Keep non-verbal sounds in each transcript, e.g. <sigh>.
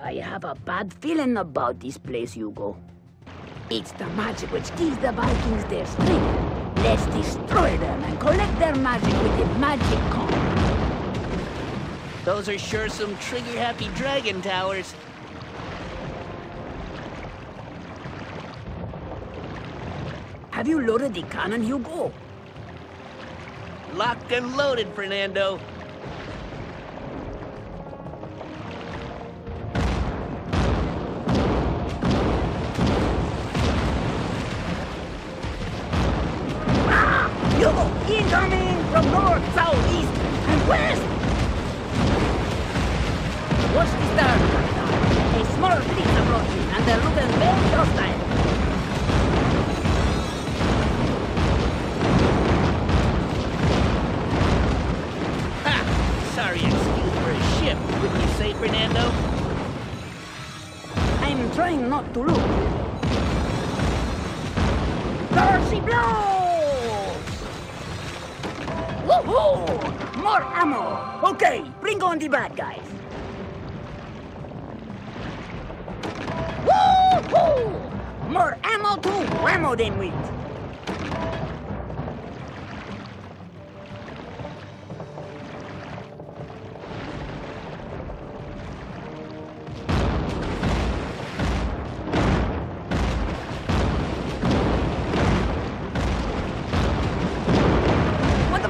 I have a bad feeling about this place, Hugo. It's the magic which gives the Vikings their strength. Let's destroy them and collect their magic with the magic conch. Those are sure some trigger-happy dragon towers. Have you loaded the cannon, Hugo? Locked and loaded, Fernando. To look. She blows! Woohoo! More ammo! Okay, bring on the bad guys. Woohoo! More ammo to whammo them with.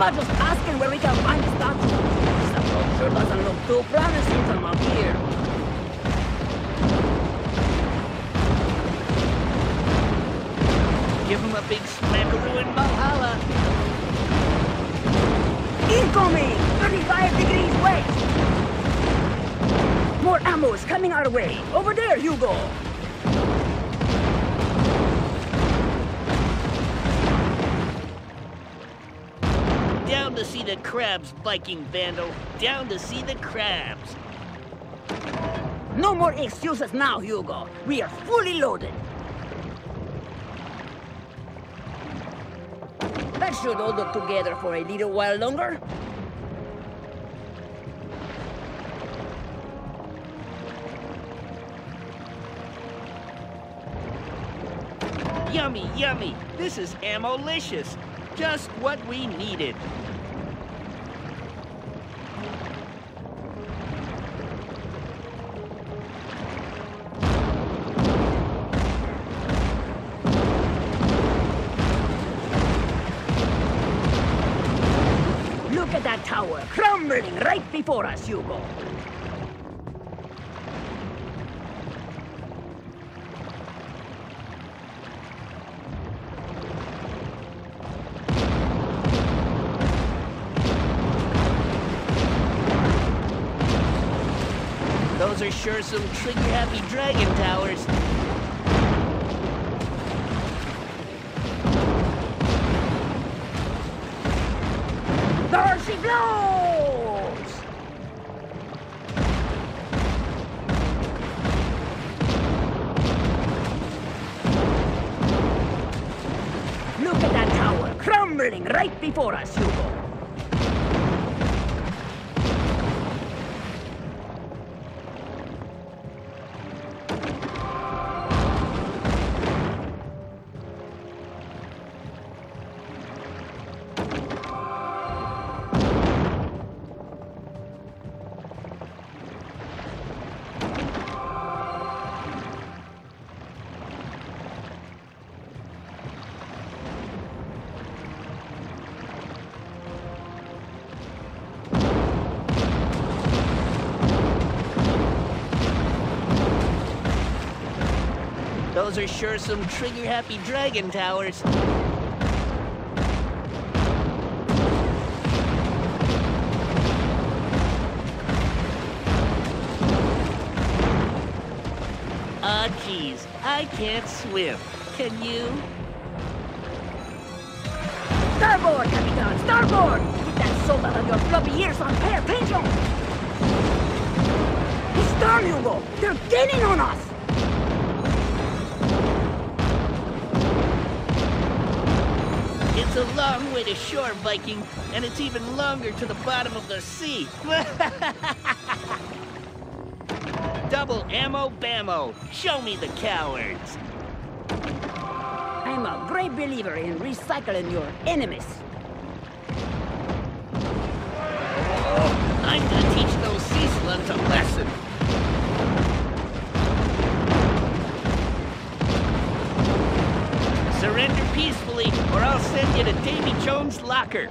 About just asking where we can find the statue? This approach sure doesn't look too promising from up here. Give him a big slammeroo in Valhalla. Incoming! 35 degrees west! More ammo is coming our way. Over there, Hugo! Down to see the crabs, Viking Vandal. Down to see the crabs. No more excuses now, Hugo. We are fully loaded. That should hold up together for a little while longer. Yummy, yummy. This is ammo-licious. Just what we needed. Look at that tower, crumbling right before us, Hugo. Those are sure some trigger-happy dragon towers. There she blows! Look at that tower, crumbling right before us, Hugo. Those are sure some trigger-happy dragon towers. Ah, geez, I can't swim. Can you? Starboard, Capitan! Starboard! Keep that soda on your floppy ears on pay attention! Stern, Hugo! They're gaining on us! It's a long way to shore, Viking, and it's even longer to the bottom of the sea. <laughs> Double ammo bammo. Show me the cowards. I'm a great believer in recycling your enemies. I'm gonna teach those sea slugs a lesson. Surrender peacefully, or I'll send you to Davy Jones' locker.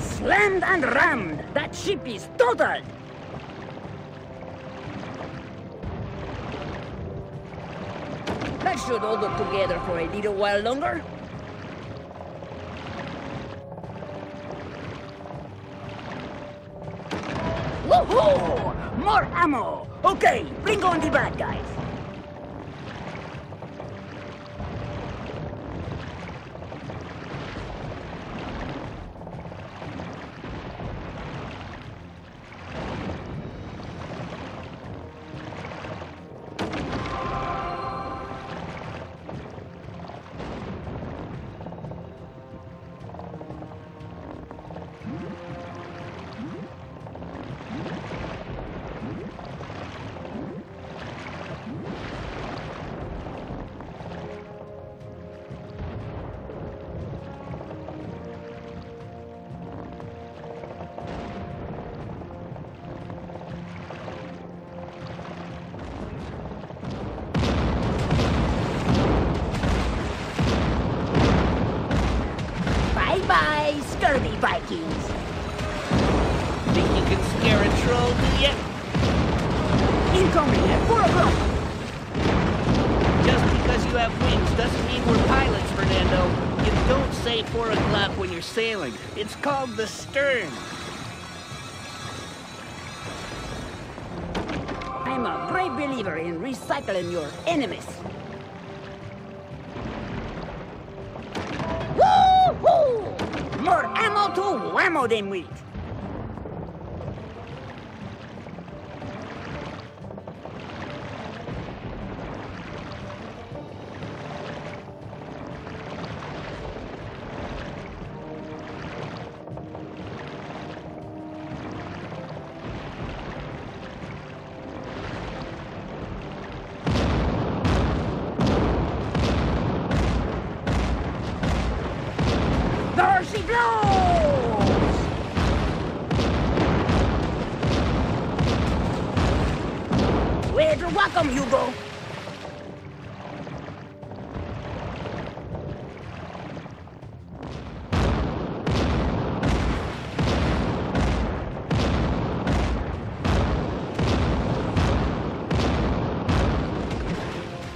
Slammed and rammed! That ship is totaled! That should hold it together for a little while longer. Woohoo! More ammo! Okay, bring on the bad guys. Say four o'clock when you're sailing. It's called the stern. I'm a great believer in recycling your enemies. More ammo to whammo them with. Blows! Where's your welcome, Hugo?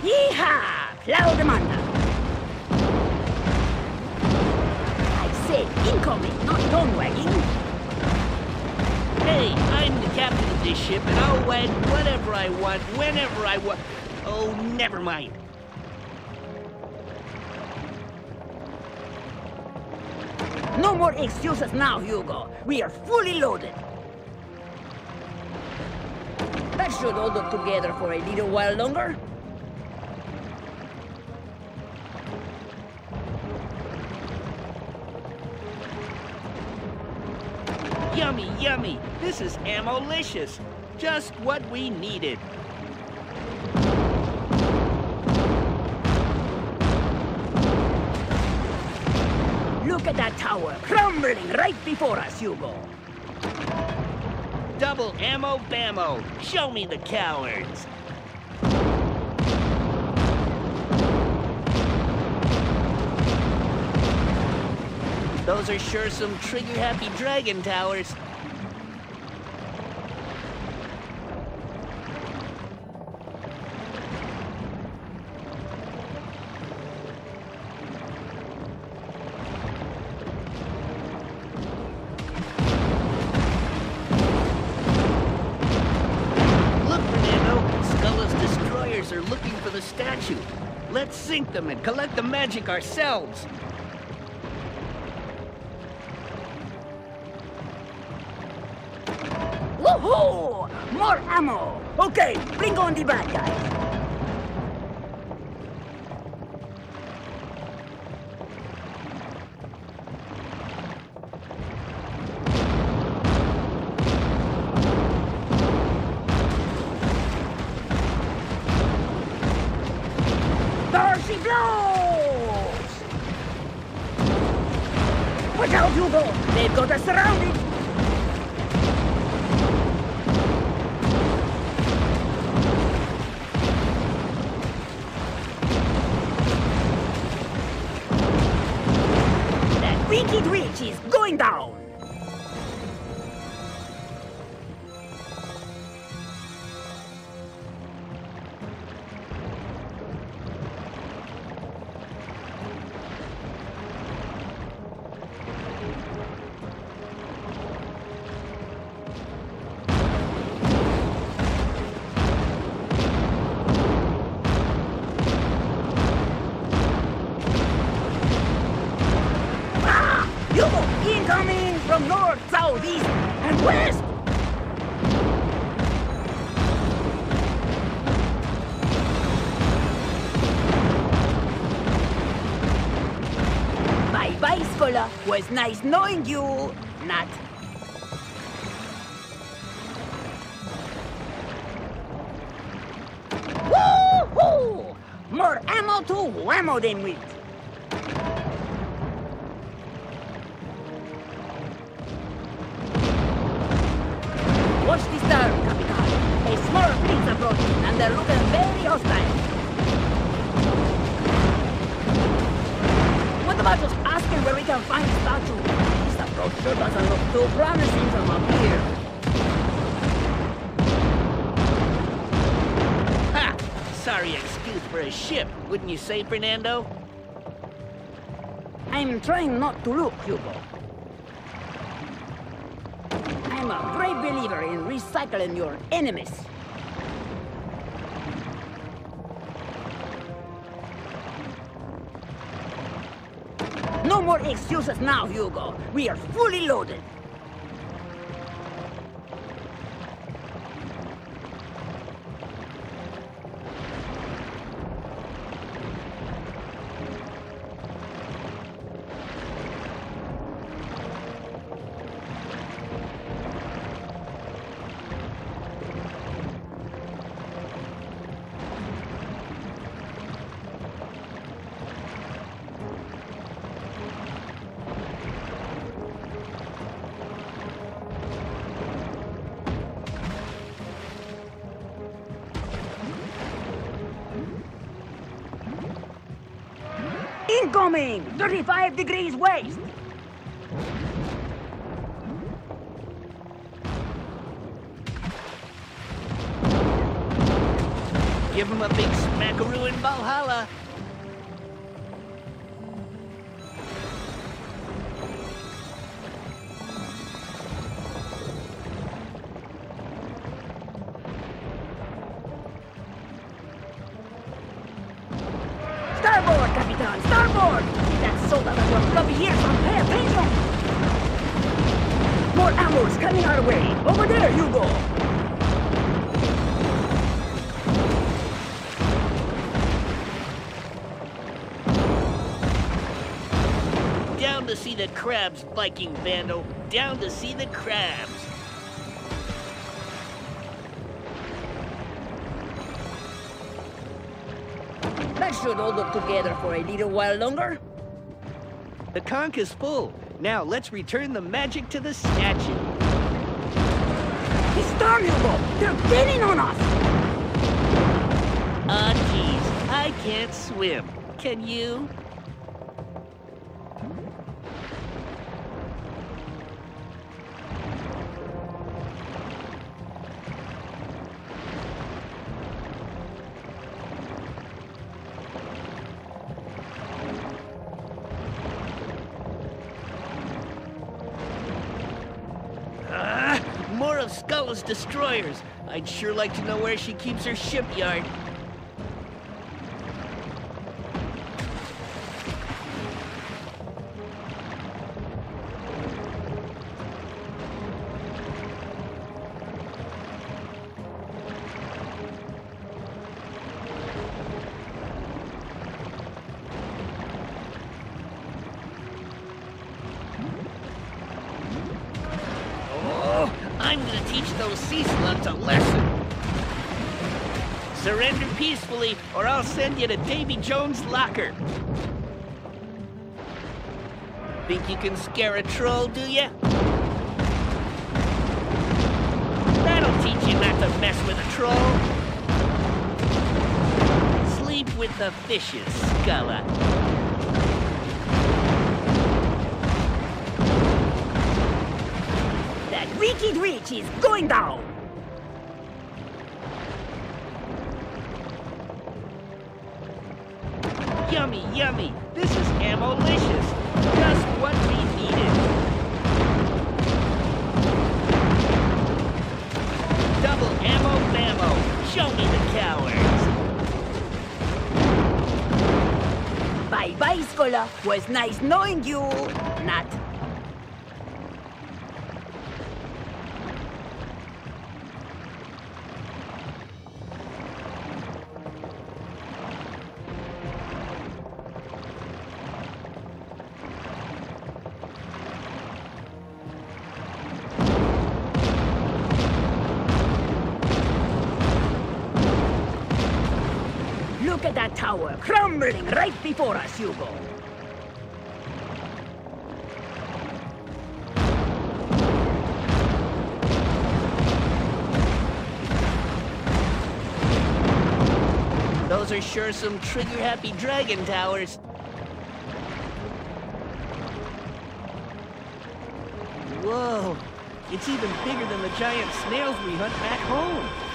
Yeehaw! Cloud Said incoming, not tongue wagging. Hey, I'm the captain of this ship, and I'll wag whatever I want, whenever I want. Oh, never mind. No more excuses now, Hugo. We are fully loaded. That should hold it together for a little while longer. Yummy, yummy. This is ammo-licious. Just what we needed. Look at that tower crumbling right before us, Hugo. Double ammo bammo. Show me the cowards. Those are sure some trigger-happy dragon towers. Are looking for the statue. Let's sink them and collect the magic ourselves. Ammo! Okay, bring on the bad guys. Going down! Hugo, incoming from north, south, east, and west! Bye-bye, Skola. Was nice knowing you. Not. Woo-hoo! More ammo to whammo them with. Watch turn, Capitan. A small fleet approaching, and they're looking very hostile. What about just asking where we can find statue? This approach sure doesn't look too promising from up here. Ha! Sorry excuse for a ship, wouldn't you say, Fernando? I'm trying not to look, Hugo. I'm a great believer in recycling your enemies. No more excuses now, Hugo. We are fully loaded. Incoming! 35 degrees west! Give him a big smackaroo in Valhalla. Over there, Hugo! Down to see the crabs, Viking Vandal. Down to see the crabs. That should hold up together for a little while longer. The conch is full. Now let's return the magic to the statue. It's Hugo! They're getting on us! Ah, geez, I can't swim. Can you? Destroyers. I'd sure like to know where she keeps her shipyard. Sea slugs a lesson. Surrender peacefully, or I'll send you to Davy Jones' locker. Think you can scare a troll, do you? That'll teach you not to mess with a troll. Sleep with the fishes. That wicked witch is going down! Yummy. This is ammo-licious. Just what we needed. Double ammo bammo. Show me the cowards. Bye-bye, Skola. Was nice knowing you. Not. That tower crumbling right before us, Hugo. Those are sure some trigger-happy dragon towers. Whoa! It's even bigger than the giant snails we hunt back home.